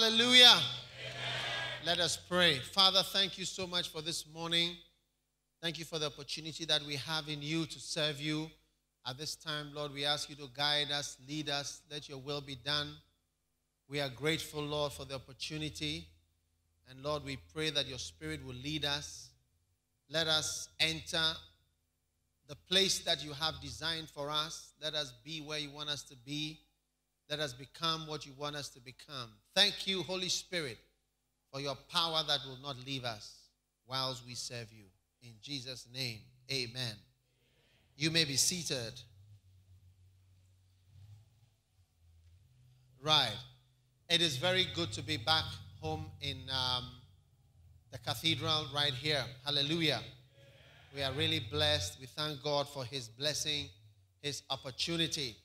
Hallelujah. Amen. Let us pray. Father, thank you so much for this morning. Thank you for the opportunity that we have in you to serve you. At this time, Lord, we ask you to guide us, lead us, let your will be done. We are grateful, Lord, for the opportunity. And Lord, we pray that your spirit will lead us. Let us enter the place that you have designed for us. Let us be where you want us to be. Let us become what you want us to become. Thank you, Holy Spirit, for your power that will not leave us whilst we serve you. In Jesus' name, amen. You may be seated. Right. It is very good to be back home in um, the cathedral right here. Hallelujah. We are really blessed. We thank God for His blessing, His opportunity.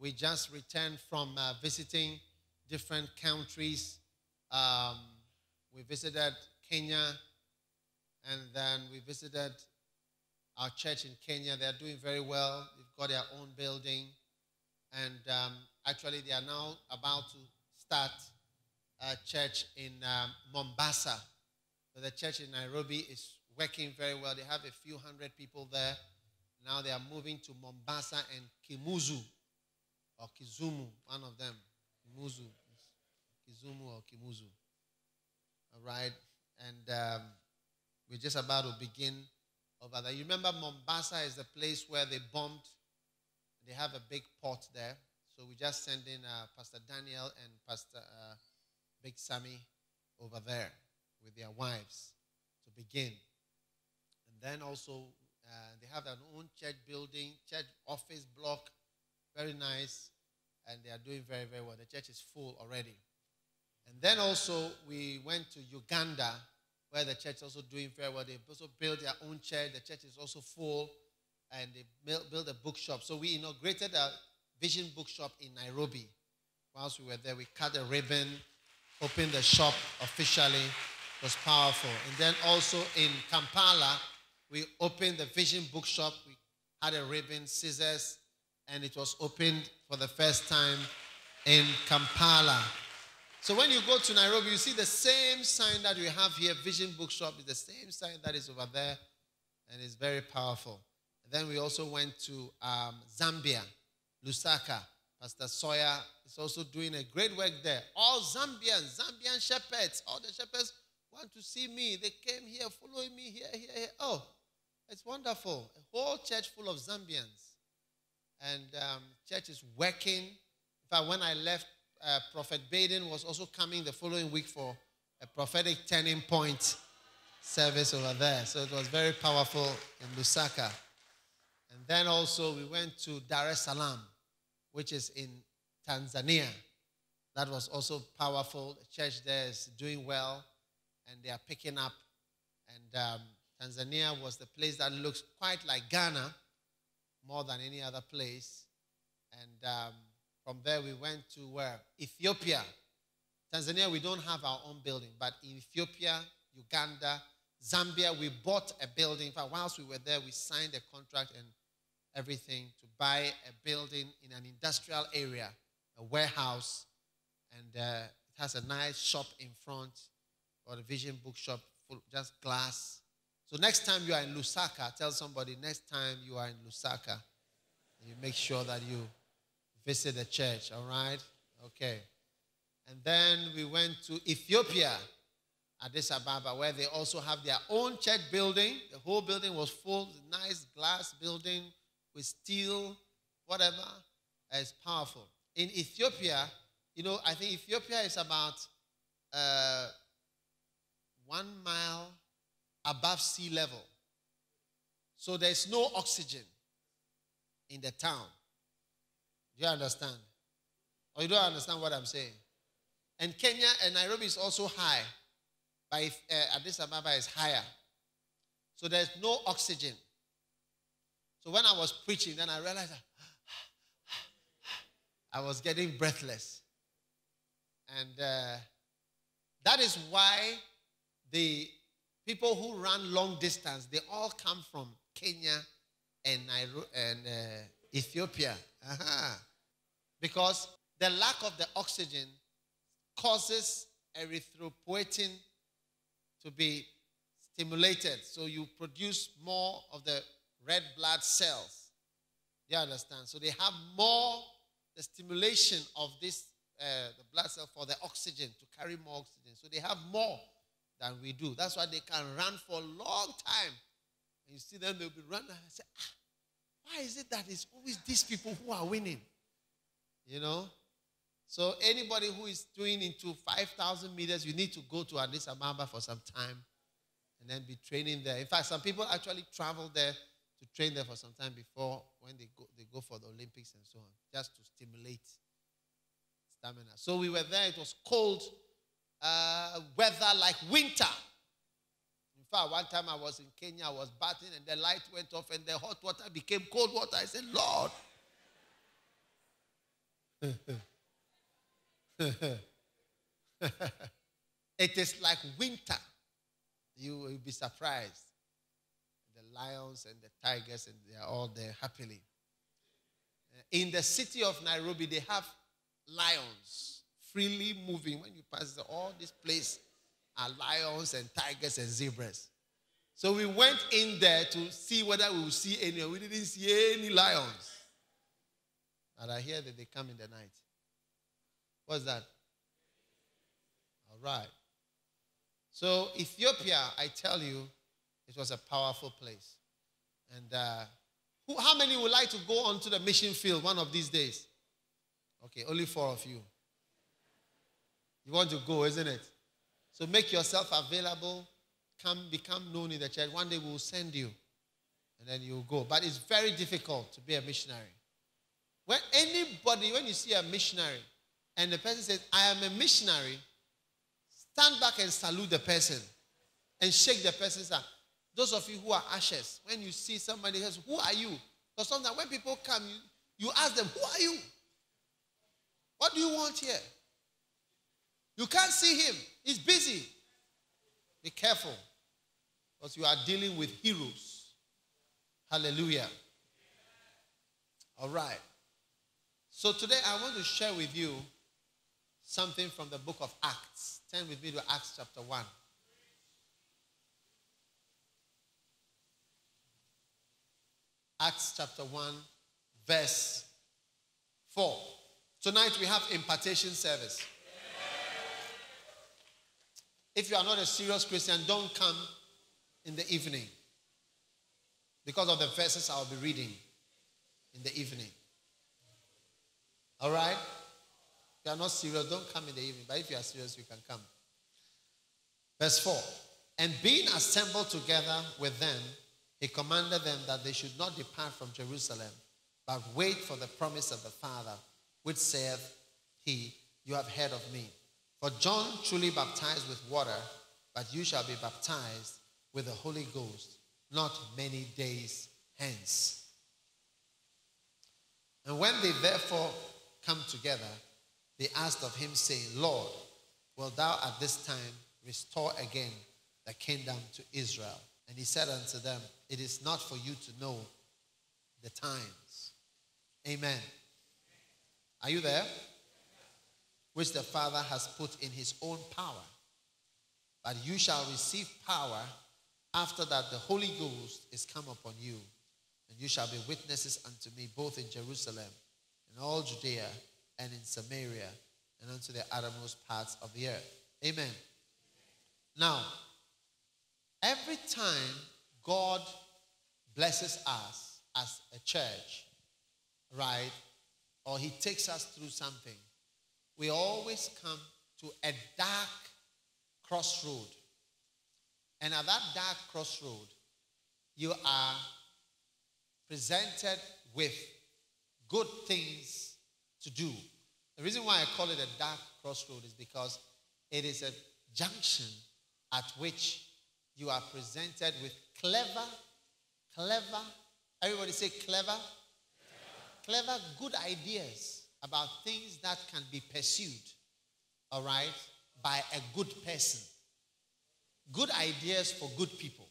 We just returned from uh, visiting different countries. Um, we visited Kenya, and then we visited our church in Kenya. They are doing very well. They've got their own building, and um, actually, they are now about to start a church in um, Mombasa. The church in Nairobi is working very well. They have a few hundred people there. Now they are moving to Mombasa and Kimuzu or Kizumu, one of them. Kimuzu. Kizumu or Kimuzu. All right. And um, we're just about to begin over there. You remember Mombasa is the place where they bombed. They have a big port there. So we just sent in uh, Pastor Daniel and Pastor uh, Big Sammy over there with their wives to begin. And then also, uh, they have their own church building, church office block, very nice, and they are doing very, very well. The church is full already. And then also, we went to Uganda, where the church is also doing very well. They also built their own church. The church is also full, and they built, a bookshop. So we inaugurated a vision bookshop in Nairobi. Whilst we were there, we cut a ribbon opened the shop officially was powerful. And then also in Kampala, we opened the Vision Bookshop. We had a ribbon, scissors, and it was opened for the first time in Kampala. So when you go to Nairobi, you see the same sign that we have here, Vision Bookshop, is the same sign that is over there, and it's very powerful. And then we also went to um, Zambia, Lusaka. Pastor Sawyer is also doing a great work there. All Zambians, Zambian shepherds, all the shepherds want to see me. They came here, following me here, here, here. Oh, it's wonderful. A whole church full of Zambians. And um, church is working. In fact, when I left, uh, Prophet Baden was also coming the following week for a prophetic turning point service over there. So it was very powerful in Lusaka. And then also we went to Dar es Salaam which is in Tanzania. That was also powerful. The church there is doing well and they are picking up. And um, Tanzania was the place that looks quite like Ghana more than any other place. And um, from there, we went to where? Ethiopia. Tanzania, we don't have our own building, but in Ethiopia, Uganda, Zambia, we bought a building. In fact, whilst we were there, we signed a contract and everything to buy a building in an industrial area, a warehouse, and uh, it has a nice shop in front or a vision bookshop, full just glass. So next time you are in Lusaka, tell somebody next time you are in Lusaka, you make sure that you visit the church, all right? Okay. And then we went to Ethiopia, Addis Ababa, where they also have their own church building. The whole building was full, nice glass building with steel, whatever, is powerful. In Ethiopia, you know, I think Ethiopia is about uh, one mile above sea level. So there's no oxygen in the town. Do you understand? Or you don't understand what I'm saying? And Kenya and Nairobi is also high, but if, uh, Addis Ababa is higher. So there's no oxygen. So when I was preaching, then I realized I was getting breathless. And uh, that is why the people who run long distance, they all come from Kenya and, and uh, Ethiopia. Because the lack of the oxygen causes erythropoietin to be stimulated. So you produce more of the red blood cells. You understand? So they have more the stimulation of this uh, the blood cell for the oxygen to carry more oxygen. So they have more than we do. That's why they can run for a long time. And you see them, they'll be running. And say, ah, why is it that it's always these people who are winning? You know? So anybody who is doing into 5,000 meters, you need to go to Addis Ababa for some time and then be training there. In fact, some people actually travel there to train there for some time before when they go, they go for the Olympics and so on, just to stimulate stamina. So we were there. It was cold uh, weather like winter. In fact, one time I was in Kenya, I was bathing and the light went off and the hot water became cold water. I said, Lord. it is like winter. You will be surprised. The lions and the tigers, and they are all there happily. In the city of Nairobi, they have lions freely moving. When you pass all this place are lions and tigers and zebras. So we went in there to see whether we would see any. We didn't see any lions. But I hear that they come in the night. What's that? All right. So, Ethiopia, I tell you, it was a powerful place. And uh, who, how many would like to go onto the mission field one of these days? Okay, only four of you. You want to go, isn't it? So make yourself available. Come, become known in the church. One day we'll send you, and then you'll go. But it's very difficult to be a missionary. When anybody, when you see a missionary, and the person says, "I am a missionary," stand back and salute the person, and shake the person's hand. Those of you who are ashes, when you see somebody else, who are you? Because sometimes when people come, you, you ask them, "Who are you?" What do you want here? You can't see him, he's busy. Be careful because you are dealing with heroes. Hallelujah. All right. So today I want to share with you something from the book of Acts. Turn with me to Acts chapter 1. Acts chapter 1, verse 4. Tonight we have impartation service. If you are not a serious Christian, don't come in the evening because of the verses I'll be reading in the evening. All right? If you are not serious, don't come in the evening. But if you are serious, you can come. Verse 4 And being assembled together with them, he commanded them that they should not depart from Jerusalem, but wait for the promise of the Father which saith he, You have heard of me. For John truly baptized with water, but you shall be baptized with the Holy Ghost not many days hence. And when they therefore come together, they asked of him, saying, Lord, wilt thou at this time restore again the kingdom to Israel? And he said unto them, It is not for you to know the times. Amen. Are you there? Which the Father has put in his own power. But you shall receive power after that the Holy Ghost is come upon you. And you shall be witnesses unto me both in Jerusalem and all Judea and in Samaria and unto the uttermost parts of the earth. Amen. Now, every time God blesses us as a church, right, or he takes us through something, we always come to a dark crossroad. And at that dark crossroad, you are presented with good things to do. The reason why I call it a dark crossroad is because it is a junction at which you are presented with clever, clever, everybody say clever, clever, good ideas about things that can be pursued, all right, by a good person. Good ideas for good people.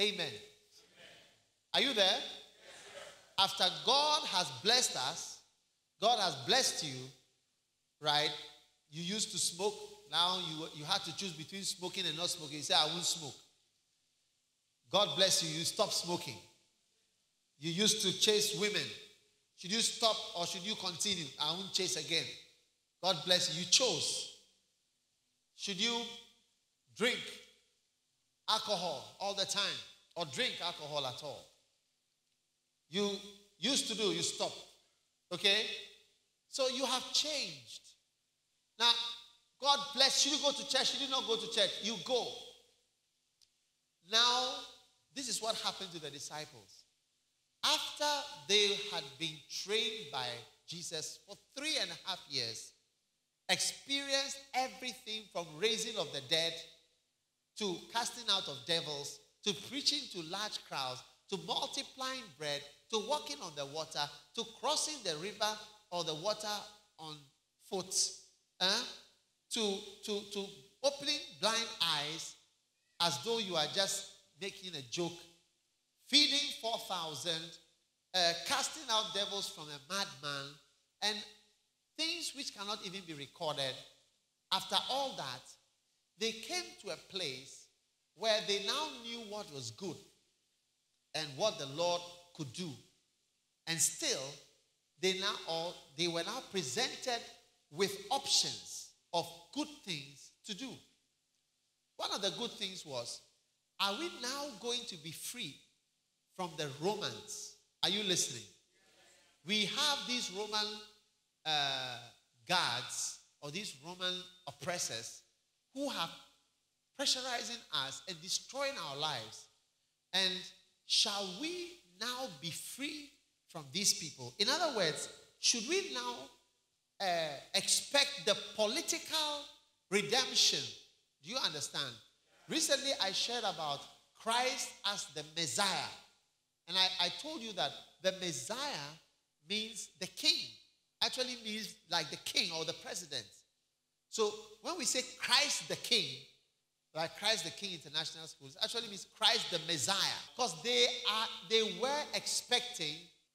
Amen. Are you there? After God has blessed us, God has blessed you, right? You used to smoke. Now you, you had to choose between smoking and not smoking. You say, I won't smoke. God bless you. You stop smoking. You used to chase women. Should you stop or should you continue? I won't chase again. God bless you. You chose. Should you drink alcohol all the time or drink alcohol at all? You used to do, you stop. Okay? So you have changed. Now, God bless. Should you go to church? Should you not go to church? You go. Now, this is what happened to the disciples. After they had been trained by Jesus for three and a half years, experienced everything from raising of the dead to casting out of devils to preaching to large crowds to multiplying bread to walking on the water to crossing the river or the water on foot uh, to, to, to opening blind eyes as though you are just making a joke, feeding 4,000, uh, casting out devils from a madman, and things which cannot even be recorded. After all that, they came to a place where they now knew what was good and what the Lord could do. And still, they now all they were now presented with options of good things to do. One of the good things was, are we now going to be free from the Romans? Are you listening? We have these Roman uh, guards or these Roman oppressors who have pressurizing us and destroying our lives. And shall we now be free from these people? In other words, should we now uh, expect the political redemption? Do you understand? Recently, I shared about Christ as the Messiah. And I, I told you that the Messiah means the king, actually means like the king or the president. So when we say Christ the king, like Christ the King International Schools, actually means Christ the Messiah. Because they are they were expecting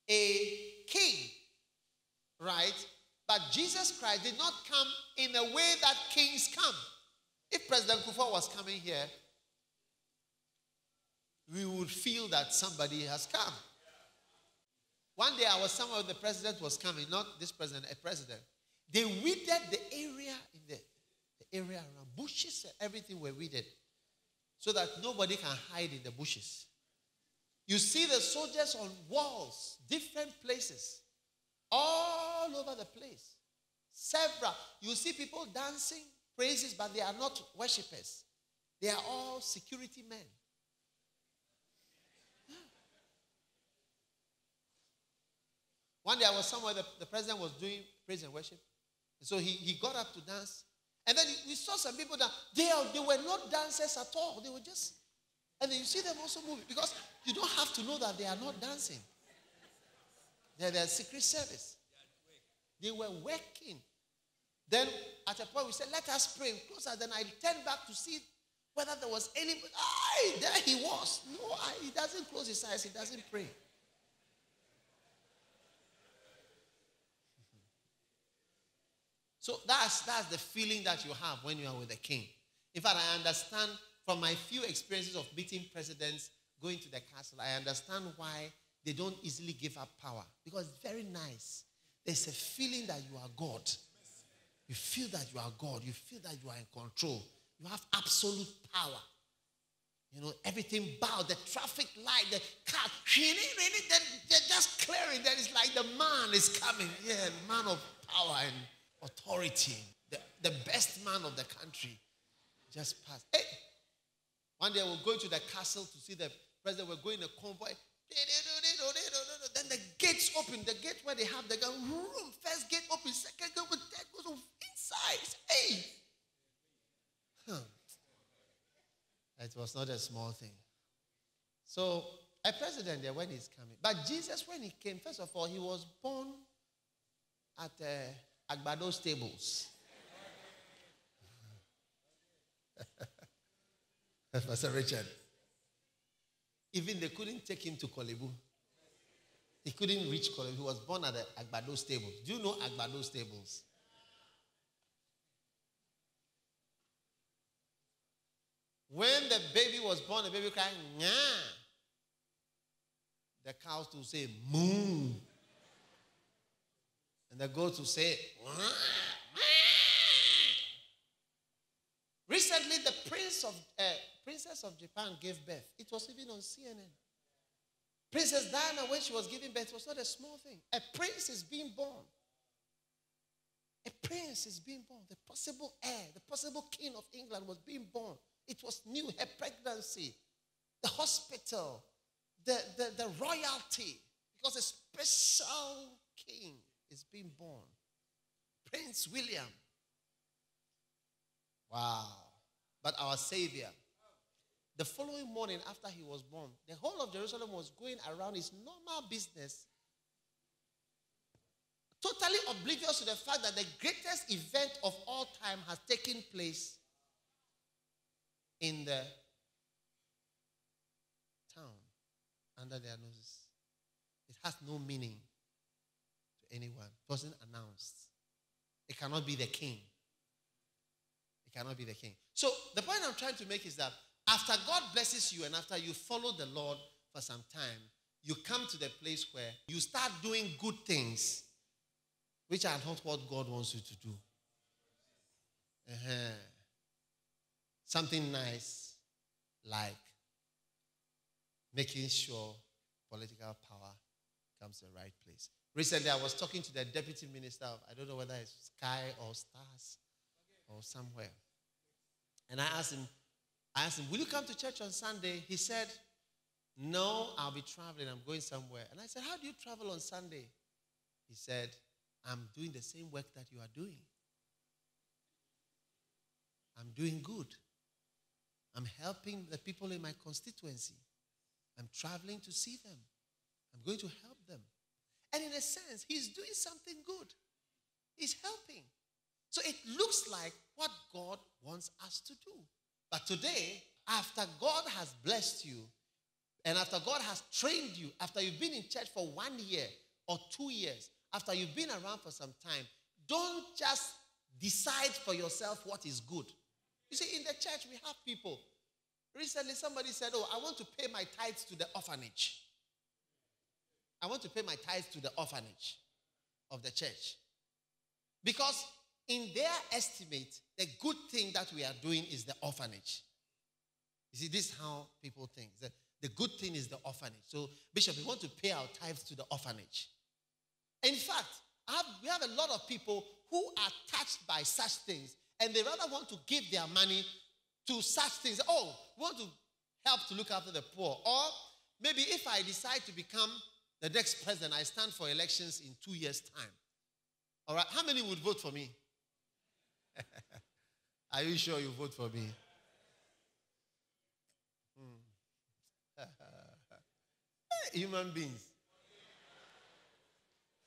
a king, right? But Jesus Christ did not come in a way that kings come. If President Kufuor was coming here, we would feel that somebody has come. One day I was somewhere the president was coming, not this president, a president. They weeded the area in the, the area around bushes everything were weeded so that nobody can hide in the bushes. You see the soldiers on walls, different places, all over the place. Several. You see people dancing praises, but they are not worshippers. They are all security men. One day I was somewhere, the, the president was doing praise and worship. So he, he got up to dance. And then we saw some people that they, are, they were not dancers at all. They were just, and then you see them also moving because you don't have to know that they are not dancing. They're their secret service. They were working. Then at a point we said, let us pray. Closer. Then I turned back to see whether there was any. Aye, there he was. No, he doesn't close his eyes. He doesn't pray. So that's that's the feeling that you have when you are with the king. In fact, I understand from my few experiences of meeting presidents going to the castle, I understand why they don't easily give up power. Because it's very nice. There's a feeling that you are God. You feel that you are God. You feel that you are in control. You have absolute power. You know, everything bow, the traffic light, the car, they're just clearing. That is like the man is coming. Yeah, man of power and authority, the, the best man of the country, just passed. Hey, one day we're going to the castle to see the president. We're going in a convoy. Then the gates open. The gate where they have the gun room. First gate open. Second gate open. Third goes inside. Hey. Huh. It was not a small thing. So a president there when he's coming. But Jesus, when he came, first of all, he was born at uh, Agbado Stables. Pastor Richard. Even they couldn't take him to Korle Bu. He couldn't reach Korle Bu. He was born at the Agbado Stables. Do you know Agbado Stables? When the baby was born, the baby cried, Nya! The cows to say, Moo. The goats to say, Recently, the prince of uh, princess of Japan gave birth. It was even on CNN. Princess Diana, when she was giving birth, was not a small thing. A prince is being born. A prince is being born. The possible heir, the possible king of England was being born. It was new. Her pregnancy, the hospital, the, the, the royalty, because a special king is being born. Prince William. Wow. But our Savior, the following morning after he was born, the whole of Jerusalem was going around his normal business, totally oblivious to the fact that the greatest event of all time has taken place in the town under their noses. It has no meaning anyone. It wasn't announced. It cannot be the king. It cannot be the king. So the point I'm trying to make is that after God blesses you and after you follow the Lord for some time, you come to the place where you start doing good things, which are not what God wants you to do. Uh-huh. Something nice, like making sure political power comes to the right place. Recently, I was talking to the deputy minister of, I don't know whether it's Sky or Stars or somewhere. And I asked him, I asked him, Will you come to church on Sunday? He said, No, I'll be traveling. I'm going somewhere. And I said, How do you travel on Sunday? He said, I'm doing the same work that you are doing. I'm doing good. I'm helping the people in my constituency. I'm traveling to see them. I'm going to help them. And in a sense, he's doing something good. He's helping. So it looks like what God wants us to do. But today, after God has blessed you, and after God has trained you, after you've been in church for one year or two years, after you've been around for some time, don't just decide for yourself what is good. You see, in the church, we have people. Recently, somebody said, Oh, I want to pay my tithes to the orphanage. I want to pay my tithes to the orphanage of the church. Because in their estimate, the good thing that we are doing is the orphanage. You see, this is how people think. The, the good thing is the orphanage. So, Bishop, we want to pay our tithes to the orphanage. In fact, have, we have a lot of people who are touched by such things, and they rather want to give their money to such things. Oh, we want to help to look after the poor. Or maybe if I decide to become the next president, I stand for elections in two years' time. All right, how many would vote for me? Are you sure you vote for me? Hmm. Human beings.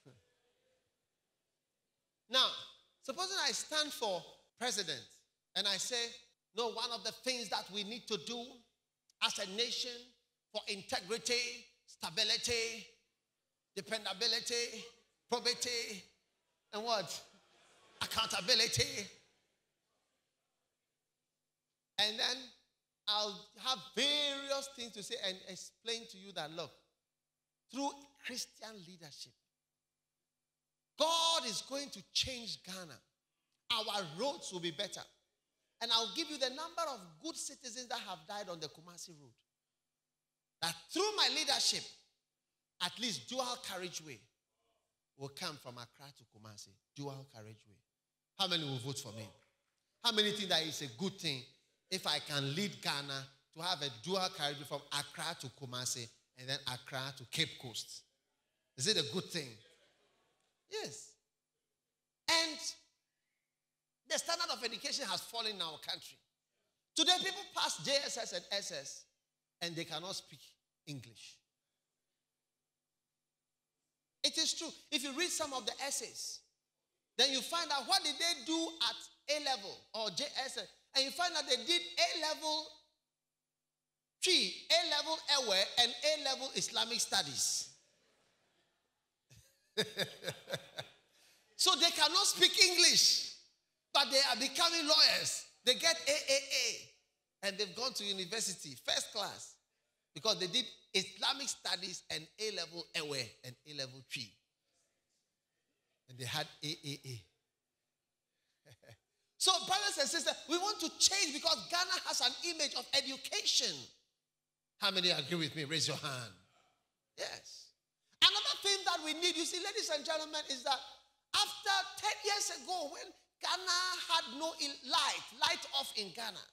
now, supposing I stand for president and I say, no, one of the things that we need to do as a nation for integrity, stability, dependability, probity, and what? Accountability. And then I'll have various things to say and explain to you that look, through Christian leadership, God is going to change Ghana. Our roads will be better. And I'll give you the number of good citizens that have died on the Kumasi Road. That through my leadership, at least dual carriageway will come from Accra to Kumasi. Dual carriageway. How many will vote for me? How many think that is a good thing if I can lead Ghana to have a dual carriageway from Accra to Kumasi and then Accra to Cape Coast? Is it a good thing? Yes. And the standard of education has fallen in our country. Today, people pass JSS and SS and they cannot speak English. It is true. If you read some of the essays, then you find out what did they do at A level or JS, and you find out they did A level Twi, A level Ewe, and A level Islamic studies. so they cannot speak English, but they are becoming lawyers. They get AAA. and they've gone to university, first class, because they did Islamic studies and A level eh, Ewe and A level Twi. And they had AAA. so, brothers and sisters, we want to change because Ghana has an image of education. How many agree with me? Raise your hand. Yes. Another thing that we need, you see, ladies and gentlemen, is that after 10 years ago, when Ghana had no light, light off in Ghana,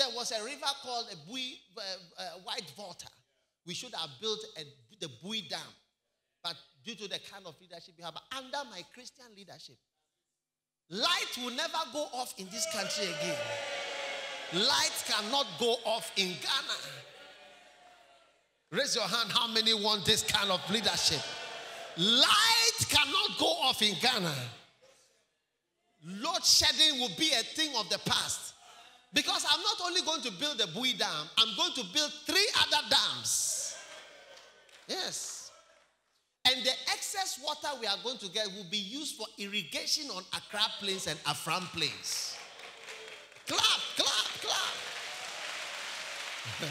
there was a river called a Bui, uh, uh, White Water. We should have built a, the Bui Dam. But due to the kind of leadership we have, under my Christian leadership, light will never go off in this country again. Light cannot go off in Ghana. Raise your hand. How many want this kind of leadership? Light cannot go off in Ghana. Load shedding will be a thing of the past. Because I'm not only going to build a Bui Dam, I'm going to build three other dams. Yes. And the excess water we are going to get will be used for irrigation on Accra Plains and Afram Plains. Clap, clap, clap.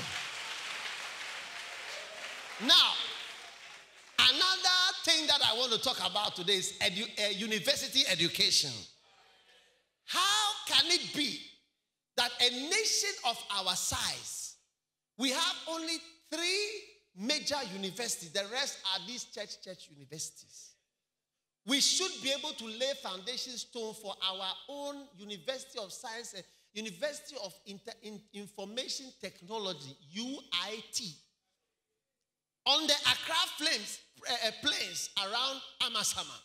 now, another thing that I want to talk about today is edu- uh, university education. How can it be that a nation of our size, we have only three major universities. The rest are these church church universities. We should be able to lay foundation stone for our own University of Science, University of Inter- In- Information Technology (UIT) on the Accra Flames uh, plains around Amasaman.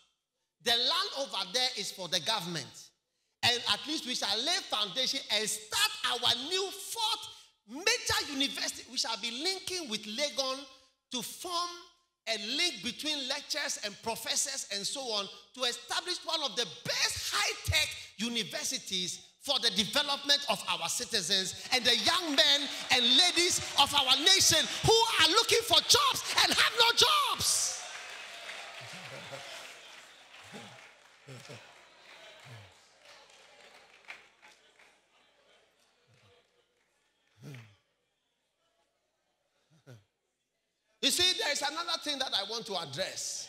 The land over there is for the government and at least we shall lay foundation and start our new fourth major university. We shall be linking with Legon to form a link between lecturers and professors and so on to establish one of the best high-tech universities for the development of our citizens and the young men and ladies of our nation who are looking for jobs and have no jobs. You see, there is another thing that I want to address,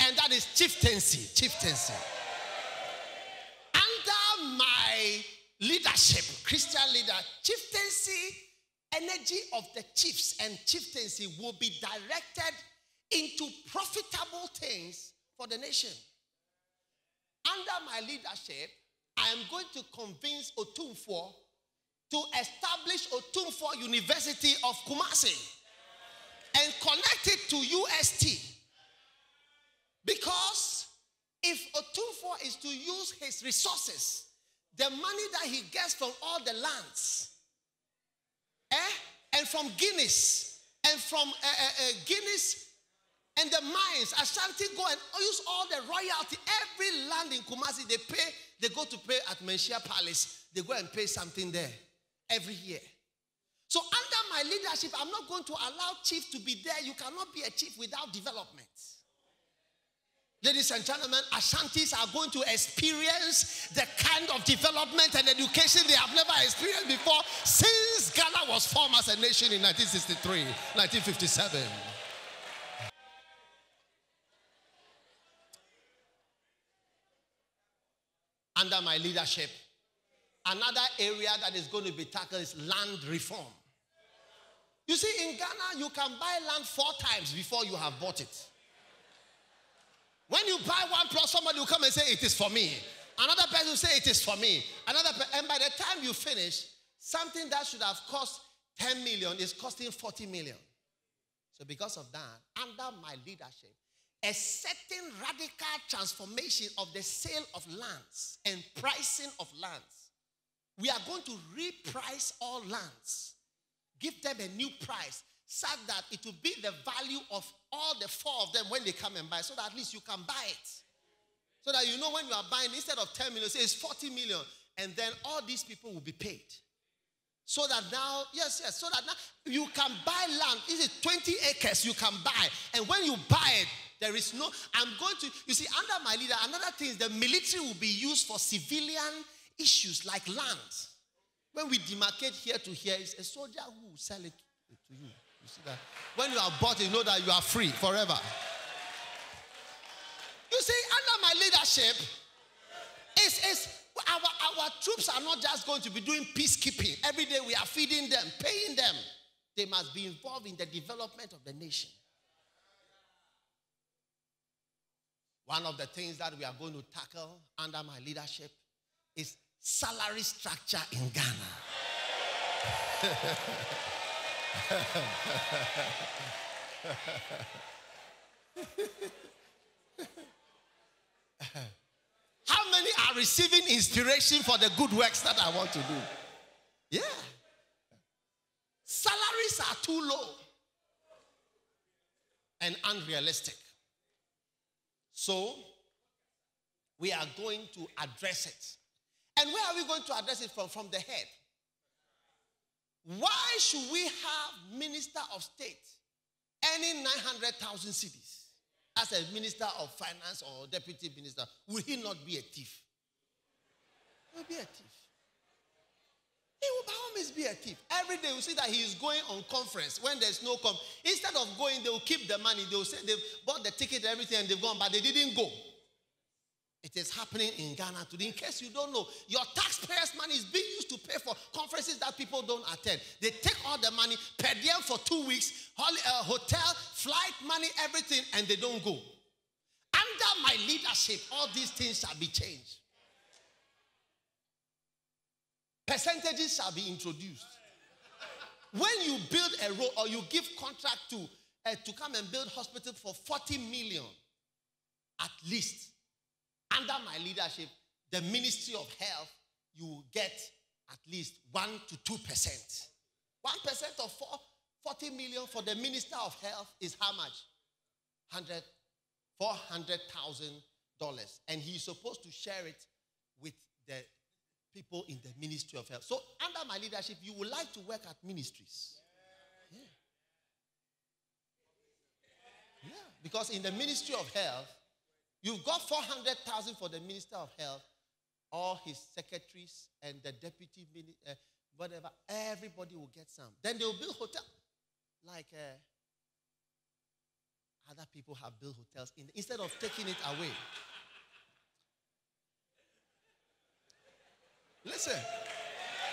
and that is chieftaincy. Chieftaincy. Under my leadership, Christian leader, chieftaincy, energy of the chiefs and chieftaincy will be directed into profitable things for the nation. Under my leadership, I am going to convince Otumfuo to establish Otumfuo University of Kumasi connect it to UST. Because if Otumfuo is to use his resources, the money that he gets from all the lands, eh, and from Guinness, and from uh, uh, uh, Guinness and the mines, Ashanti go and use all the royalty. Every land in Kumasi, they pay, they go to pay at Manhyia Palace. They go and pay something there every year. So, under my leadership, I'm not going to allow chief to be there. You cannot be a chief without development. Ladies and gentlemen, Ashantis are going to experience the kind of development and education they have never experienced before since Ghana was formed as a nation in 1963, 1957. Under my leadership, another area that is going to be tackled is land reform. You see, in Ghana, you can buy land four times before you have bought it. When you buy one plot, somebody will come and say, It is for me. Another person will say, It is for me. Another and by the time you finish, something that should have cost 10 million is costing 40 million. So, because of that, under my leadership, a certain radical transformation of the sale of lands and pricing of lands. We are going to reprice all lands Give them a new price so that it will be the value of all the four of them when they come and buy, so that at least you can buy it. So that you know when you are buying, instead of 10 million, say it's 40 million, and then all these people will be paid. So that now, yes, yes, so that now you can buy land. Is it 20 acres you can buy? And when you buy it, there is no, I'm going to, you see, under my leader, another thing is the military will be used for civilian issues like land. When we demarcate here to here, it's a soldier who will sell it to you. You see that? When you are bought, you know that you are free forever. You see, under my leadership, it's, it's our, our troops are not just going to be doing peacekeeping. Every day we are feeding them, paying them. They must be involved in the development of the nation. One of the things that we are going to tackle under my leadership is salary structure in Ghana. How many are receiving inspiration for the good works that I want to do? Yeah. Salaries are too low and unrealistic. So, we are going to address it. And where are we going to address it from? From the head. Why should we have minister of state earning 900,000 cedis as a minister of finance or deputy minister, will he not be a thief? He will be a thief. He will by all means be a thief. Every day we see that he is going on conference when there's no come. Instead of going, they will keep the money. They will say they've bought the ticket everything and they've gone, but they didn't go. It is happening in Ghana today. In case you don't know, your taxpayers' money is being used to pay for conferences that people don't attend. They take all the money, per diem for two weeks, uh, hotel, flight money, everything, and they don't go. Under my leadership, all these things shall be changed. Percentages shall be introduced. When you build a road or you give contract to uh, to come and build hospital for 40 million, at least under my leadership, the Ministry of Health, you will get at least 1 to 2%. 1% of four, 40 million for the Minister of Health is how much? 100, $400,000. And he's supposed to share it with the people in the Ministry of Health. So, under my leadership, you would like to work at ministries. Yeah. Yeah. Because in the Ministry of Health, You've got 400,000 for the Minister of Health, all his secretaries and the deputy, uh, whatever. Everybody will get some. Then they will build hotel, like uh, other people have built hotels in, instead of taking it away. Listen.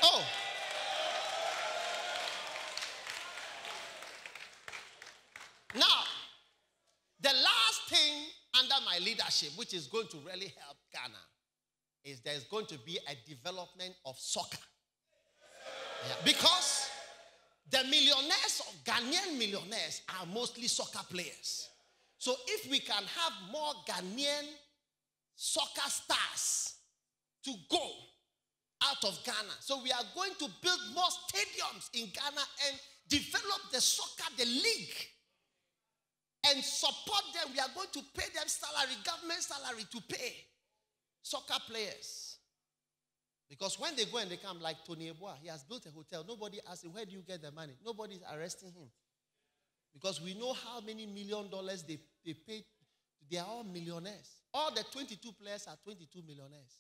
Oh. Now, leadership, which is going to really help Ghana, is there's going to be a development of soccer. Yeah. Because the millionaires, of Ghanaian millionaires, are mostly soccer players. So if we can have more Ghanaian soccer stars to go out of Ghana, so we are going to build more stadiums in Ghana and develop the soccer, the league and support them. We are going to pay them salary, government salary to pay soccer players. Because when they go and they come, like Tony Yeboah, he has built a hotel. Nobody asks him, Where do you get the money? Nobody is arresting him. Because we know how many million dollars they, they pay. They are all millionaires. All the 22 players are 22 millionaires.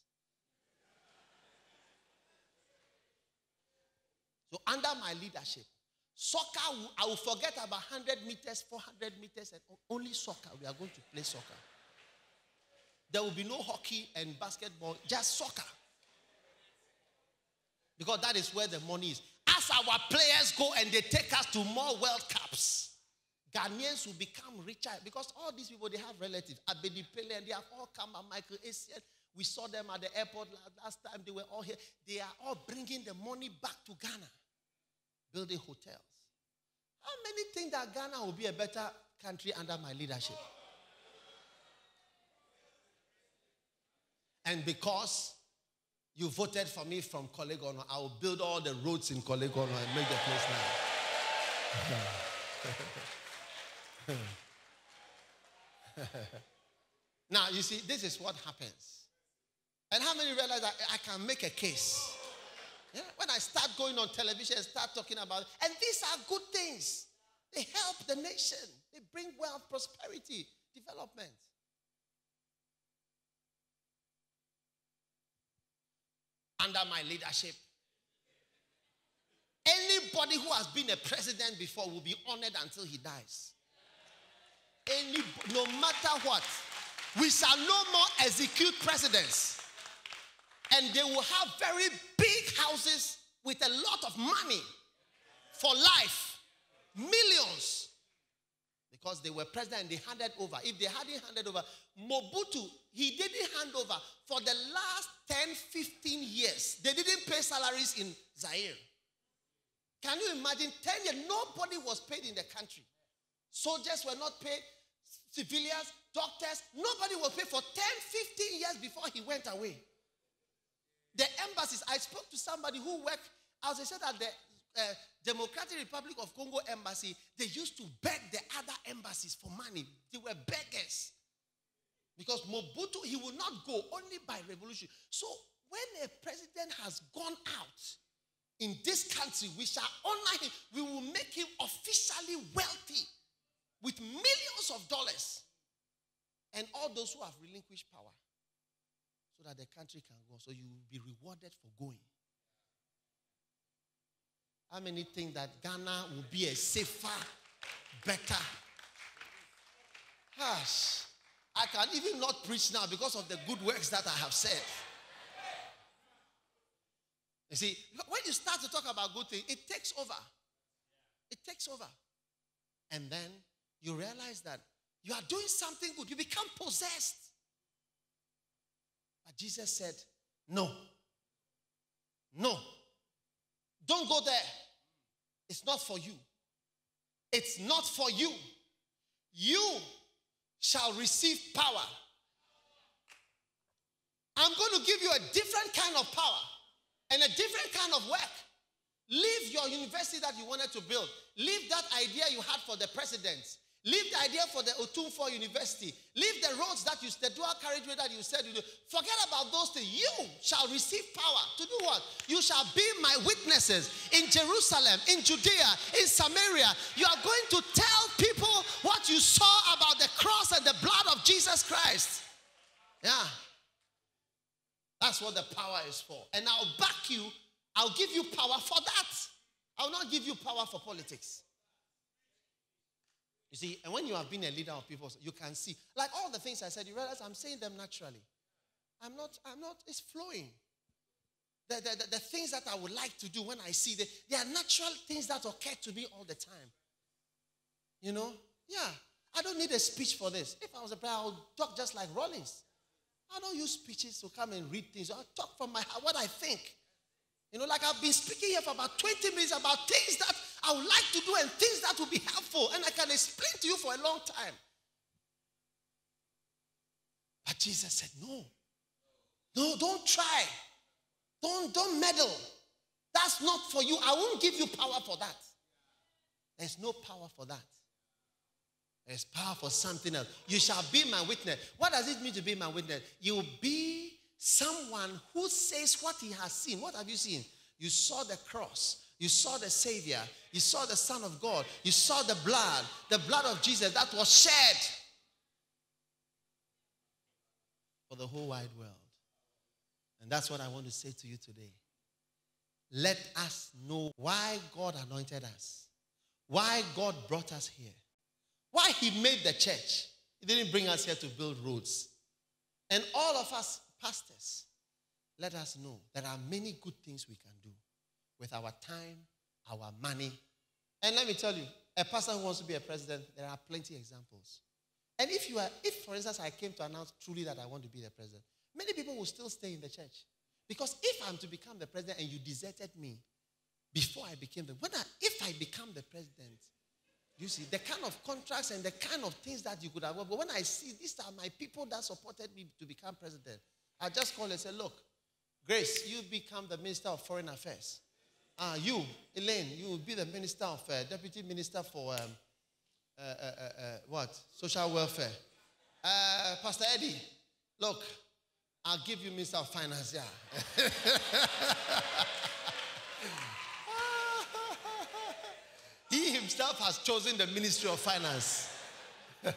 So, under my leadership, Soccer, I will forget about 100 meters, 400 meters, and only soccer. We are going to play soccer. There will be no hockey and basketball, just soccer. Because that is where the money is. As our players go and they take us to more World Cups, Ghanaians will become richer because all these people they have relatives. Abedi Pele and they have all come. And Michael Essien, we saw them at the airport last time. They were all here. They are all bringing the money back to Ghana, building hotels. How many think that Ghana will be a better country under my leadership? And because you voted for me from Korle Gonno, I will build all the roads in Korle Gonno and make the place nice. now, you see, this is what happens. And how many realize that I can make a case? Yeah? When I start going on television and start talking about it, and these are good things. They help the nation. They bring wealth, prosperity, development. Under my leadership, Anybody who has been a president before will be honored until he dies. Any, no matter what, we shall no more execute presidents. And they will have very big houses with a lot of money for life, millions because they were president and they handed over. If they hadn't handed over, Mobutu, he didn't hand over for the last 10, 15 years. They didn't pay salaries in Zaire. Can you imagine? 10 years, nobody was paid in the country. Soldiers were not paid, civilians, doctors, nobody was paid for 10, 15 years before he went away. The embassies, I spoke to somebody who worked, as I said, at the uh, Democratic Republic of Congo embassy, they used to beg the other embassies for money. They were beggars. Because Mobutu, he will not go only by revolution. So when a president has gone out in this country, we shall honor him. We will make him officially wealthy with millions of dollars. And all those who have relinquished power so that the country can go. So you will be rewarded for going. How many think that Ghana will be a safer, better? Gosh, I can even not preach now because of the good works that I have said. You see, when you start to talk about good things, it takes over. It takes over. And then you realize that you are doing something good. You become possessed. Jesus said, No. No. Don't go there. It's not for you. It's not for you. You shall receive power. I'm going to give you a different kind of power and a different kind of work. Leave your university that you wanted to build. Leave that idea you had for the president. Leave the idea for the Otumfuo University. Leave the roads that you, the dual carriageway that you said you do. Forget about those things. You shall receive power to do what? You shall be my witnesses in Jerusalem, in Judea, in Samaria. You are going to tell people what you saw about the cross and the blood of Jesus Christ. Yeah. That's what the power is for. And I'll back you. I'll give you power for that. I'll not give you power for politics. You see, and when you have been a leader of people, you can see, like all the things I said, you realize I'm saying them naturally. I'm not, I'm not, it's flowing. The, the, the, the things that I would like to do when I see them, they are natural things that occur to me all the time. You know? Yeah. I don't need a speech for this. If I was a player, I would talk just like Rawlings. I don't use speeches to come and read things. I talk from my heart, what I think. You know, like I've been speaking here for about 20 minutes about things that I would like to do and things that will be helpful. And I can explain to you for a long time. But Jesus said, No. No, don't try. Don't, don't meddle. That's not for you. I won't give you power for that. There's no power for that. There's power for something else. You shall be my witness. What does it mean to be my witness? You will be someone who says what he has seen. What have you seen? You saw the cross. You saw the Savior. You saw the Son of God. You saw the blood, the blood of Jesus that was shed for the whole wide world. And that's what I want to say to you today. Let us know why God anointed us, why God brought us here, why He made the church. He didn't bring us here to build roads. And all of us pastors, let us know there are many good things we can do with our time, our money. And let me tell you, a person who wants to be a president, there are plenty examples. And if you are, if for instance I came to announce truly that I want to be the president, many people will still stay in the church. Because if I'm to become the president and you deserted me before I became the when if I become the president, you see the kind of contracts and the kind of things that you could have. But when I see these are my people that supported me to become president, I just call and say, look, Grace, you become the Minister of Foreign Affairs. Uh, you, Elaine, you will be the Minister of uh, Deputy Minister for um, uh, uh, uh, uh what? Social Welfare. Pastor Eddie, look, I'll give you Minister of Finance. Yeah. he himself has chosen the Ministry of Finance.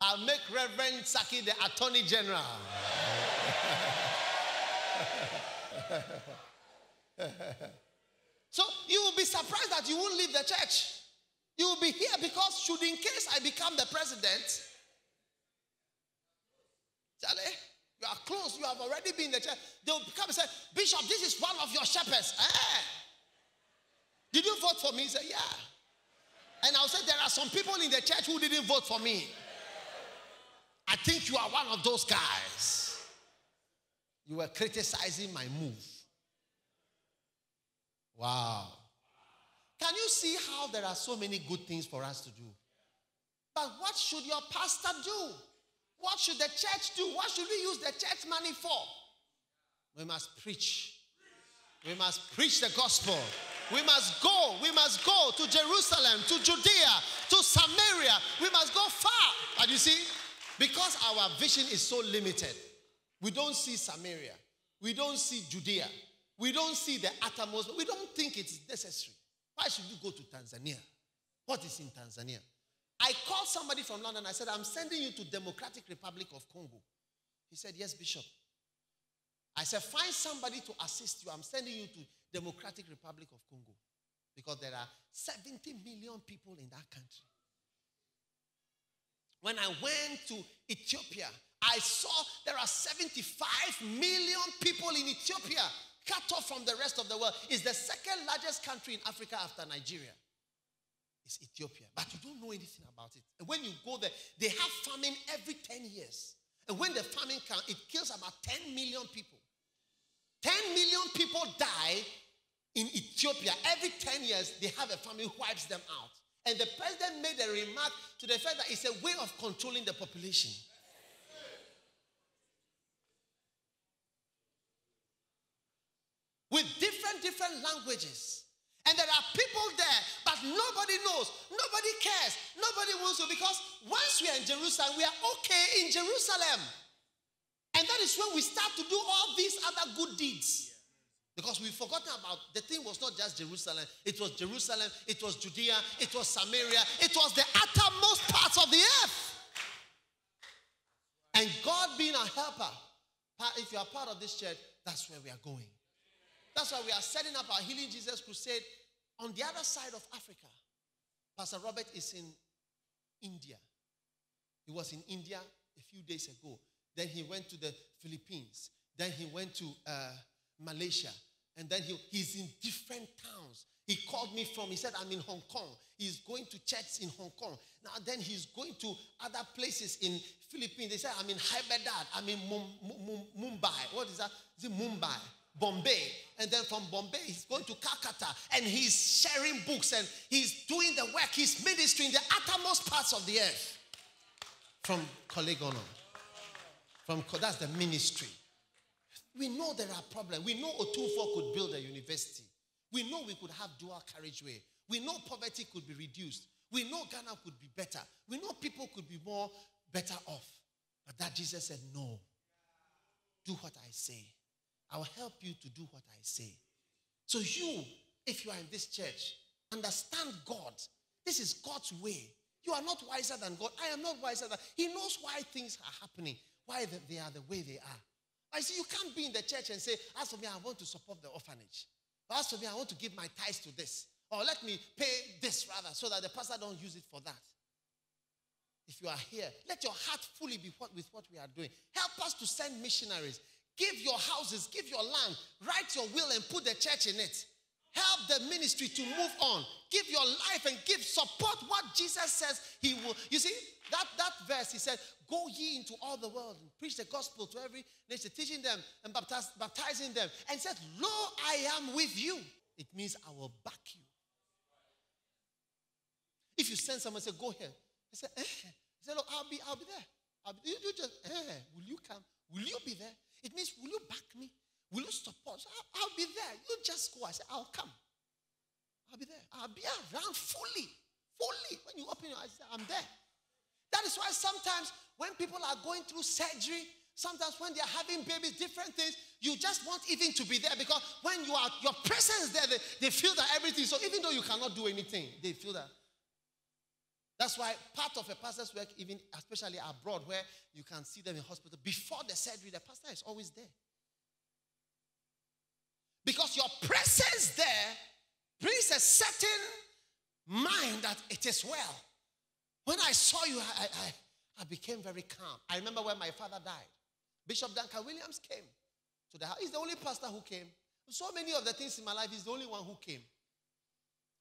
I'll make Reverend Saki the Attorney General. so you will be surprised that you won't leave the church. You will be here because, should in case I become the president, Charlie, you are close. You have already been in the church. They will come and say, Bishop, this is one of your shepherds. Eh? Did you vote for me? He said, Yeah. And I'll say, There are some people in the church who didn't vote for me. I think you are one of those guys. You were criticizing my move. Wow. Can you see how there are so many good things for us to do? But what should your pastor do? What should the church do? What should we use the church money for? We must preach. We must preach the gospel. We must go. We must go to Jerusalem, to Judea, to Samaria. We must go far. And you see, because our vision is so limited, we don't see Samaria. We don't see Judea. We don't see the uttermost. We don't think it's necessary. Why should you go to Tanzania? What is in Tanzania? I called somebody from London. I said, I'm sending you to Democratic Republic of Congo. He said, Yes, Bishop. I said, Find somebody to assist you. I'm sending you to Democratic Republic of Congo because there are 70 million people in that country. When I went to Ethiopia, I saw there are 75 million people in Ethiopia cut off from the rest of the world. It's the second largest country in Africa after Nigeria. It's Ethiopia. But you don't know anything about it. And when you go there, they have famine every 10 years. And when the famine comes, it kills about 10 million people. 10 million people die in Ethiopia. Every 10 years, they have a famine wipes them out. And the president made a remark to the fact that it's a way of controlling the population. With different, languages. And there are people there, but nobody knows, nobody cares, nobody wants to because once we are in Jerusalem, we are okay in Jerusalem. And that is when we start to do all these other good deeds. Because we've forgotten about the thing was not just Jerusalem, it was Jerusalem, it was Judea, it was Samaria, it was the uttermost parts of the earth. And God being a helper, if you are part of this church, that's where we are going. That's why we are setting up our Healing Jesus Crusade on the other side of Africa. Pastor Robert is in India. He was in India a few days ago. Then he went to the Philippines. Then he went to uh, Malaysia. And then he, he's in different towns. He called me from, he said, I'm in Hong Kong. He's going to church in Hong Kong. Now, then he's going to other places in Philippines. They said, I'm in Hyderabad. I'm in Mumbai. What is that? Is it Mumbai? Bombay, and then from Bombay, he's going to Calcutta, and he's sharing books and he's doing the work, he's ministering the uttermost parts of the earth. From Korle Gonno. From that's the ministry. We know there are problems. We know Otumfuo could build a university. We know we could have dual carriageway. We know poverty could be reduced. We know Ghana could be better. We know people could be more better off. But that Jesus said, No. Do what I say. I will help you to do what I say. So, you, if you are in this church, understand God. This is God's way. You are not wiser than God. I am not wiser than He knows why things are happening, why they are the way they are. I see you can't be in the church and say, as for me, I want to support the orphanage. as for me, I want to give my tithes to this. Or let me pay this rather, so that the pastor don't use it for that. If you are here, let your heart fully be with what we are doing. Help us to send missionaries. Give your houses, give your land, write your will and put the church in it. Help the ministry to move on. Give your life and give support what Jesus says he will. You see, that, that verse, he said, Go ye into all the world and preach the gospel to every nation, teaching them and baptize, baptizing them. And said, Lo, I am with you. It means I will back you. If you send someone say, Go here, he said, eh. He said, Look, I'll be, I'll be there. I'll be, you, you just, eh, will you come? Will you be there? It means, will you back me? Will you support? I'll, I'll, be there. You just go. I say, I'll come. I'll be there. I'll be around fully. Fully. When you open your eyes, I'm there. That is why sometimes when people are going through surgery, sometimes when they're having babies, different things, you just want even to be there because when you are your presence there, they, they feel that everything. So even though you cannot do anything, they feel that that's why part of a pastor's work, even especially abroad, where you can see them in hospital, before the surgery, the pastor is always there. Because your presence there brings a certain mind that it is well. When I saw you, I, I, I became very calm. I remember when my father died. Bishop Duncan Williams came to the house. He's the only pastor who came. So many of the things in my life, he's the only one who came.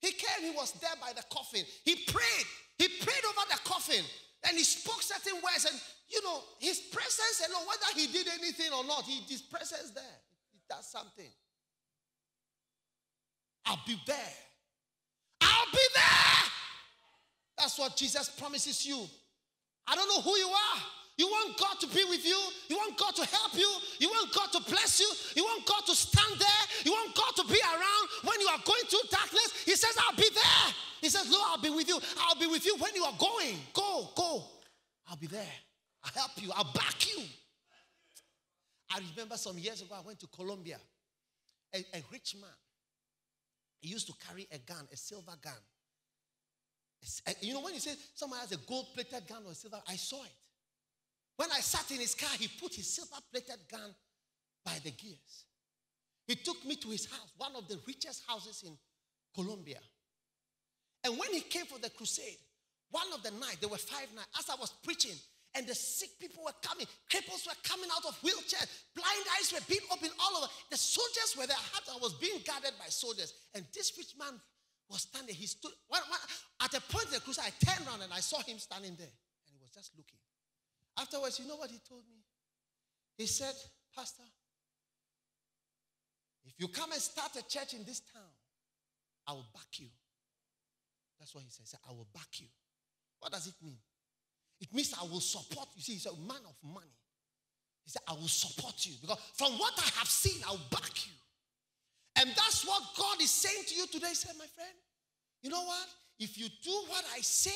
He came, he was there by the coffin. He prayed. He prayed over the coffin. And he spoke certain words. And, you know, his presence alone, whether he did anything or not, he, his presence there. He does something. I'll be there. I'll be there. That's what Jesus promises you. I don't know who you are. You want God to be with you. You want God to help you. You want God to bless you. You want God to stand there. You want God to be around when you are going through darkness. He says, I'll be there. He says, Lord, I'll be with you. I'll be with you when you are going. Go, go. I'll be there. I'll help you. I'll back you. I remember some years ago, I went to Colombia. A, a rich man. He used to carry a gun, a silver gun. You know, when he said someone has a gold plated gun or a silver, I saw it. When I sat in his car, he put his silver plated gun by the gears. He took me to his house, one of the richest houses in Colombia. And when he came for the crusade, one of the night, there were five nights, as I was preaching, and the sick people were coming, cripples were coming out of wheelchairs, blind eyes were being opened all over. The soldiers were there. I was being guarded by soldiers. And this rich man was standing. He stood, at a point in the crusade, I turned around and I saw him standing there. And he was just looking. Afterwards, you know what he told me? He said, Pastor, if you come and start a church in this town, I will back you. That's what he said. He said, I will back you. What does it mean? It means I will support you. See, he's a man of money. He said, I will support you because from what I have seen, I'll back you. And that's what God is saying to you today. He said, My friend, you know what? If you do what I say,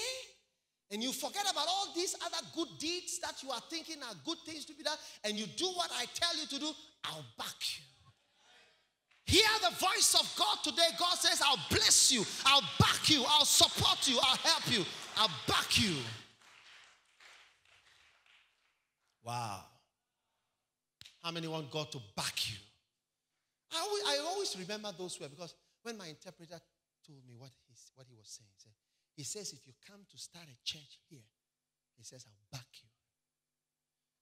and you forget about all these other good deeds that you are thinking are good things to be done, and you do what I tell you to do, I'll back you. Hear the voice of God today. God says, I'll bless you, I'll back you, I'll support you, I'll help you, I'll back you. Wow. How many want God to back you? I always, I always remember those words because when my interpreter told me what, he's, what he was saying, he says, if you come to start a church here, he says, I'll back you.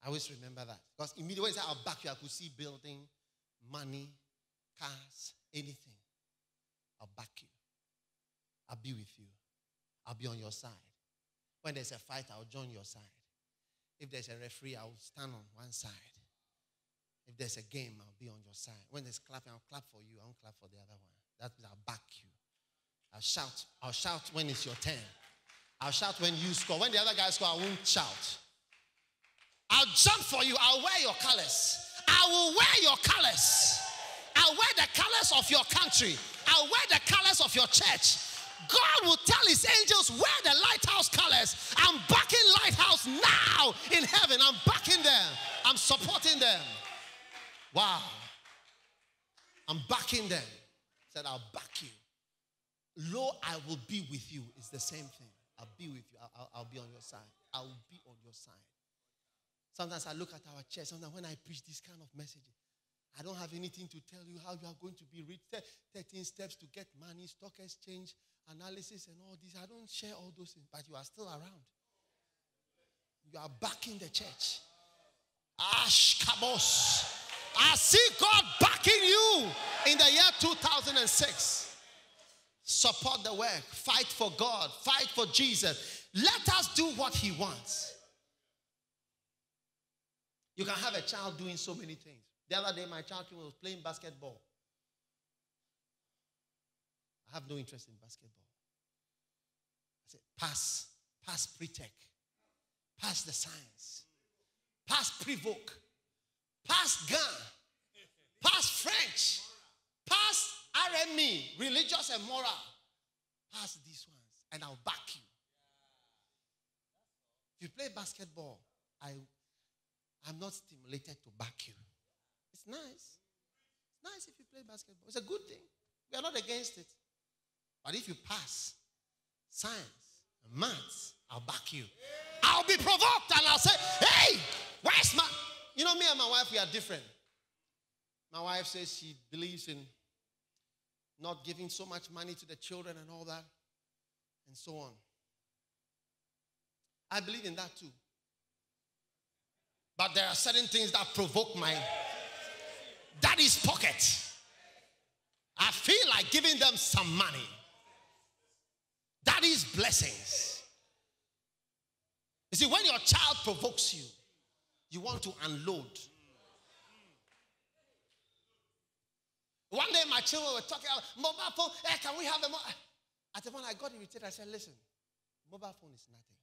I always remember that. Because immediately when he said, I'll back you, I could see building, money, cars, anything. I'll back you. I'll be with you. I'll be on your side. When there's a fight, I'll join your side. If there's a referee, I'll stand on one side. If there's a game, I'll be on your side. When there's clapping, I'll clap for you. I won't clap for the other one. That means I'll back you. I'll shout. I'll shout when it's your turn. I'll shout when you score. When the other guys score, I won't shout. I'll jump for you. I'll wear your colors. I will wear your colors. I'll wear the colors of your country. I'll wear the colors of your church. God will tell his angels, wear the lighthouse colors. I'm backing lighthouse now in heaven. I'm backing them. I'm supporting them. Wow. I'm backing them. Said, I'll back you. Lo, I will be with you. It's the same thing. I'll be with you. I'll, I'll, I'll be on your side. I'll be on your side. Sometimes I look at our church. Sometimes when I preach this kind of messages, I don't have anything to tell you how you are going to be rich. 13 steps to get money, stock exchange, analysis, and all this. I don't share all those things, but you are still around. You are back in the church. Ash Kabos. I see God backing you in the year 2006. Support the work. Fight for God. Fight for Jesus. Let us do what He wants. You can have a child doing so many things. The other day, my child was playing basketball. I have no interest in basketball. I said, pass, pass pre-tech, pass the science, pass pre-voc, pass gun, pass French, pass RME, religious and moral. Pass these ones, and I'll back you. If you play basketball, I, I'm not stimulated to back you. It's nice. It's nice if you play basketball. It's a good thing. We are not against it. But if you pass science and maths, I'll back you. I'll be provoked and I'll say, hey, where's my. You know, me and my wife, we are different. My wife says she believes in not giving so much money to the children and all that, and so on. I believe in that too. But there are certain things that provoke my daddy's pocket. I feel like giving them some money. Daddy's blessings. You see, when your child provokes you, you want to unload. One day my children were talking about mobile phone. Hey, can we have a them? At the point I got irritated, I said, listen, mobile phone is nothing.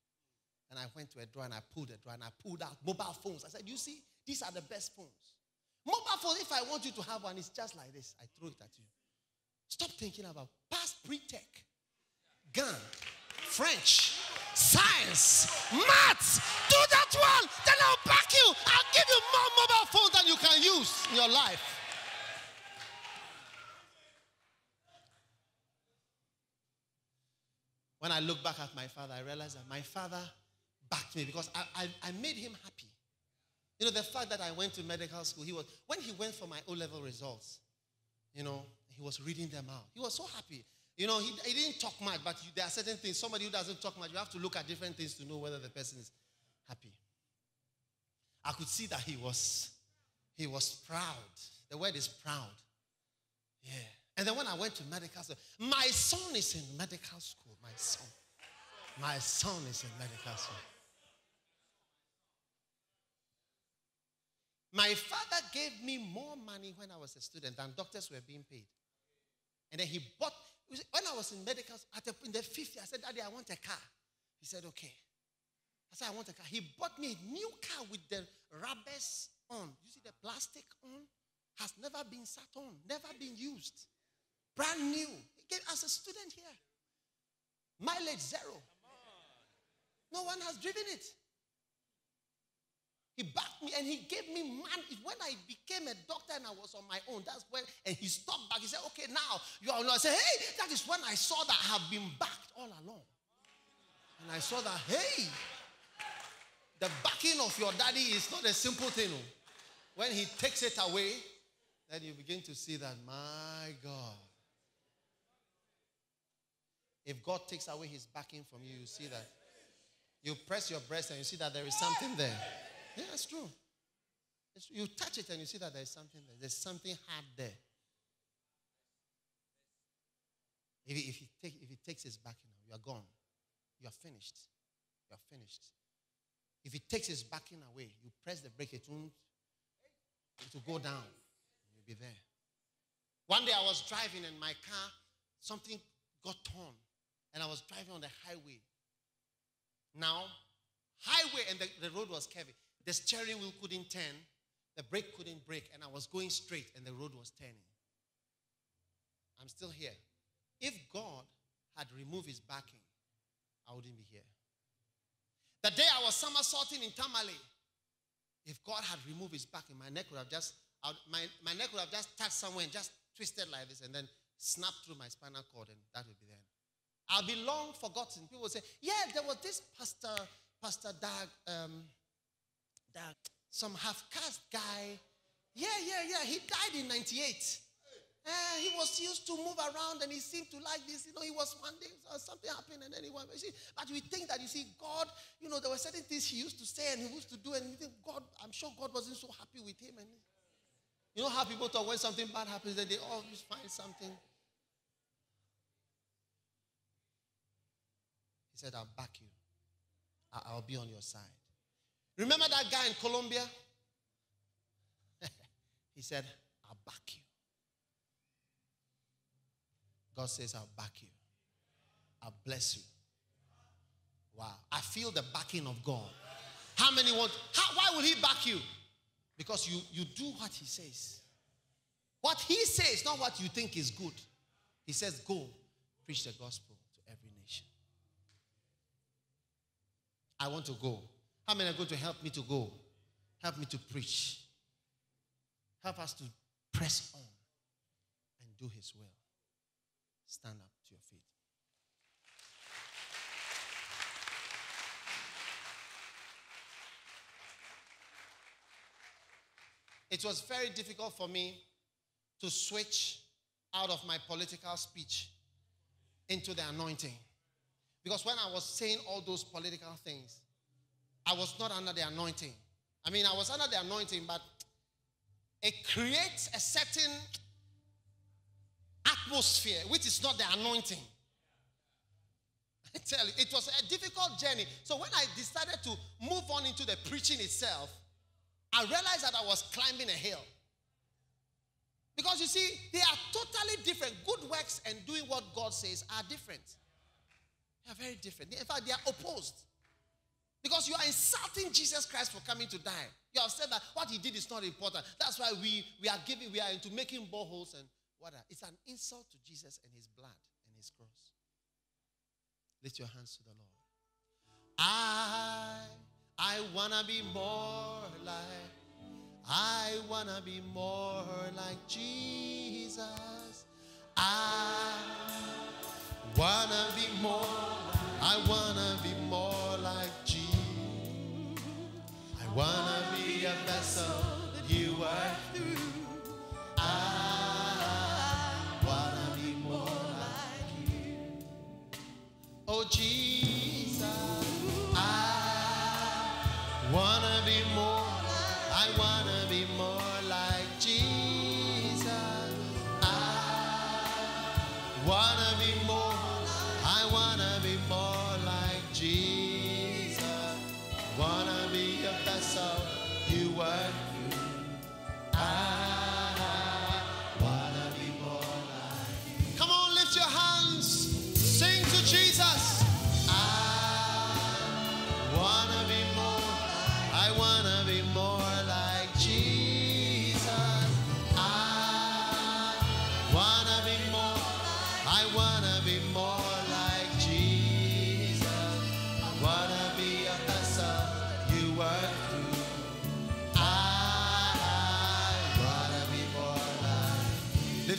And I went to a drawer and I pulled a drawer and I pulled out mobile phones. I said, you see, these are the best phones. Mobile phone, if I want you to have one, it's just like this. I throw it at you. Stop thinking about past pre-tech, gun, French, science, maths. Do that one, then I'll back you. I'll give you more mobile phones than you can use in your life. When I look back at my father, I realize that my father backed me because I, I, I made him happy. You know, the fact that I went to medical school, he was, when he went for my O level results, you know, he was reading them out. He was so happy. You know, he, he didn't talk much, but you, there are certain things. Somebody who doesn't talk much, you have to look at different things to know whether the person is happy. I could see that he was, he was proud. The word is proud. Yeah. And then when I went to medical school, my son is in medical school. My son. My son is in medical school. My father gave me more money when I was a student than doctors were being paid. And then he bought, when I was in medical, at the, in the 50, I said, Daddy, I want a car. He said, okay. I said, I want a car. He bought me a new car with the rubbers on. You see the plastic on? Has never been sat on, never been used. Brand new. He gave us a student here. Mileage zero. No one has driven it. He backed me and he gave me money. When I became a doctor and I was on my own, that's when, and he stopped back. He said, Okay, now you are I said, Hey, that is when I saw that I have been backed all along. And I saw that, hey, the backing of your daddy is not a simple thing. Oh. When he takes it away, then you begin to see that, my God. If God takes away his backing from you, you see that. You press your breast and you see that there is something there. Yeah, that's true. It's, you touch it and you see that there's something there. There's something hard there. If he, if he, take, if he takes his backing now, you are gone. You are finished. You are finished. If he takes his backing away, you press the brake, it won't, it will go down. You'll be there. One day I was driving in my car, something got torn, and I was driving on the highway. Now, highway and the, the road was curvy. The steering wheel couldn't turn, the brake couldn't brake, and I was going straight and the road was turning. I'm still here. If God had removed his backing, I wouldn't be here. The day I was somersaulting in Tamale, if God had removed his backing, my neck would have just my, my neck would have just touched somewhere and just twisted like this and then snapped through my spinal cord, and that would be then. I'll be long forgotten. People say, Yeah, there was this pastor, Pastor Dag, um, some half caste guy, yeah, yeah, yeah, he died in 98. Uh, he was used to move around and he seemed to like this. You know, he was one day, uh, something happened and then he went. But we think that, you see, God, you know, there were certain things he used to say and he used to do, and you think, God, I'm sure God wasn't so happy with him. And you know how people talk when something bad happens, then they always find something. He said, I'll back you, I'll be on your side. Remember that guy in Colombia? he said, I'll back you. God says, I'll back you. I'll bless you. Wow. I feel the backing of God. How many want? How, why will He back you? Because you, you do what He says. What He says, not what you think is good. He says, Go, preach the gospel to every nation. I want to go. How many are going to help me to go? Help me to preach. Help us to press on and do His will. Stand up to your feet. It was very difficult for me to switch out of my political speech into the anointing. Because when I was saying all those political things, I was not under the anointing. I mean, I was under the anointing, but it creates a certain atmosphere which is not the anointing. I tell you, it was a difficult journey. So when I decided to move on into the preaching itself, I realized that I was climbing a hill. Because you see, they are totally different. Good works and doing what God says are different. They are very different. In fact, they are opposed. Because you are insulting Jesus Christ for coming to die. You have said that what he did is not important. That's why we, we are giving, we are into making boreholes and what. It's an insult to Jesus and his blood and his cross. Lift your hands to the Lord. I, I wanna be more like I want to be more like Jesus. I want to be more. I want to be more like Jesus. I want to be a vessel you are through. I want to be more like you. Oh, Jesus. I want to be more. I want to be more like Jesus. I want to be more. To be more like Jesus.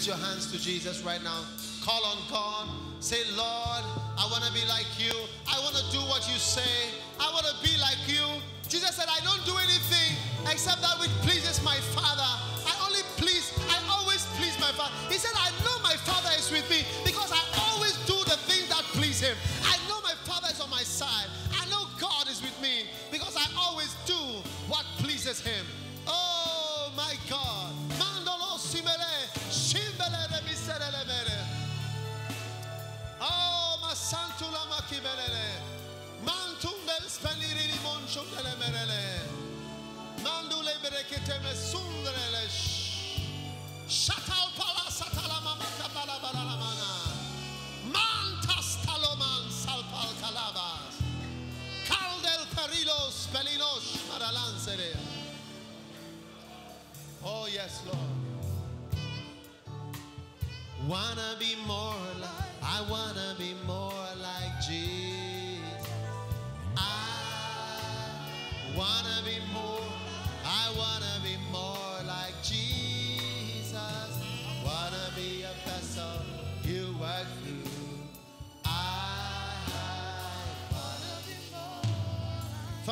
Your hands to Jesus right now. Call on God. Say, Lord, I want to be like you. I want to do what you say. I want to be like you. Jesus said, I don't do anything except that which pleases my Father. I only please, I always please my Father. He said, I know my Father is with me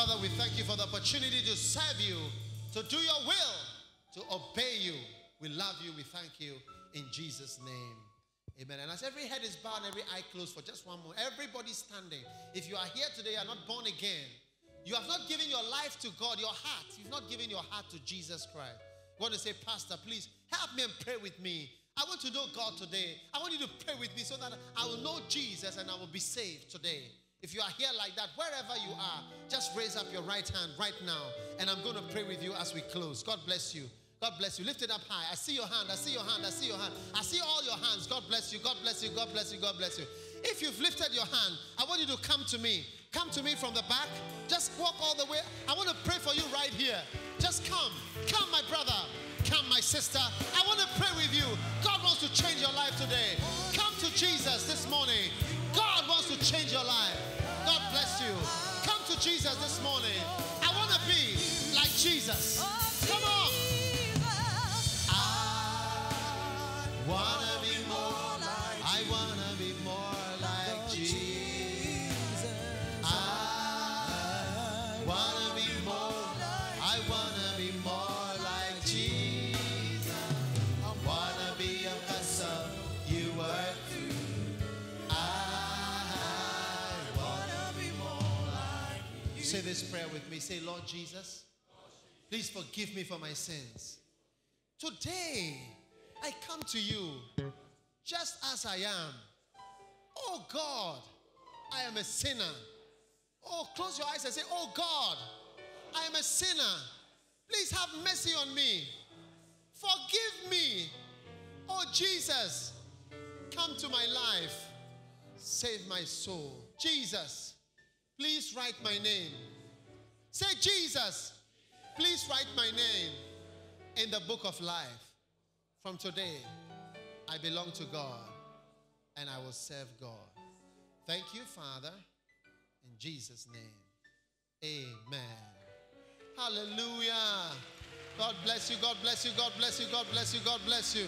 Father, we thank you for the opportunity to serve you, to do your will, to obey you. We love you. We thank you in Jesus' name. Amen. And as every head is bowed, every eye closed for just one more, everybody standing. If you are here today, you are not born again. You have not given your life to God, your heart. You've not given your heart to Jesus Christ. You want to say, Pastor, please help me and pray with me. I want to know God today. I want you to pray with me so that I will know Jesus and I will be saved today. If you are here like that, wherever you are, just raise up your right hand right now. And I'm going to pray with you as we close. God bless you. God bless you. Lift it up high. I see your hand. I see your hand. I see your hand. I see all your hands. God bless you. God bless you. God bless you. God bless you. If you've lifted your hand, I want you to come to me. Come to me from the back. Just walk all the way. I want to pray for you right here. Just come. Come, my brother. Come, my sister. I want to pray with you. God wants to change your life today. Come to Jesus this morning. Jesus this morning. I want to be like Jesus. Come on. Oh, I wanna Say this prayer with me. Say, Lord Jesus, please forgive me for my sins. Today, I come to you just as I am. Oh God, I am a sinner. Oh, close your eyes and say, Oh God, I am a sinner. Please have mercy on me. Forgive me. Oh Jesus, come to my life. Save my soul. Jesus, please write my name. Say, Jesus, please write my name in the book of life. From today, I belong to God and I will serve God. Thank you, Father, in Jesus' name. Amen. Hallelujah. God bless you, God bless you, God bless you, God bless you, God bless you.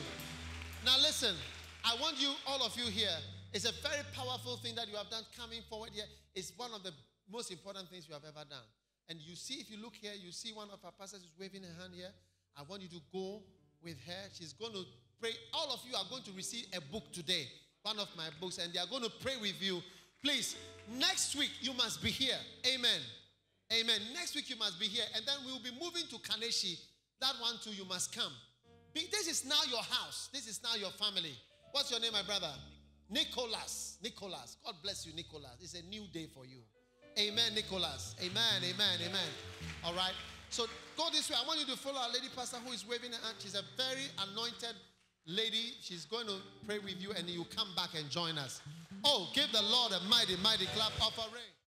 Now, listen, I want you, all of you here, it's a very powerful thing that you have done coming forward here. It's one of the most important things you have ever done. And you see, if you look here, you see one of our pastors is waving her hand here. I want you to go with her. She's going to pray. All of you are going to receive a book today, one of my books, and they are going to pray with you. Please, next week you must be here. Amen. Amen. Next week you must be here. And then we will be moving to Kaneshie. That one too, you must come. This is now your house. This is now your family. What's your name, my brother? Nicholas. Nicholas. God bless you, Nicholas. It's a new day for you. Amen, Nicholas. Amen, amen, amen. All right. So go this way. I want you to follow our lady pastor who is waving her hand. She's a very anointed lady. She's going to pray with you and you come back and join us. Oh, give the Lord a mighty, mighty clap of a ring.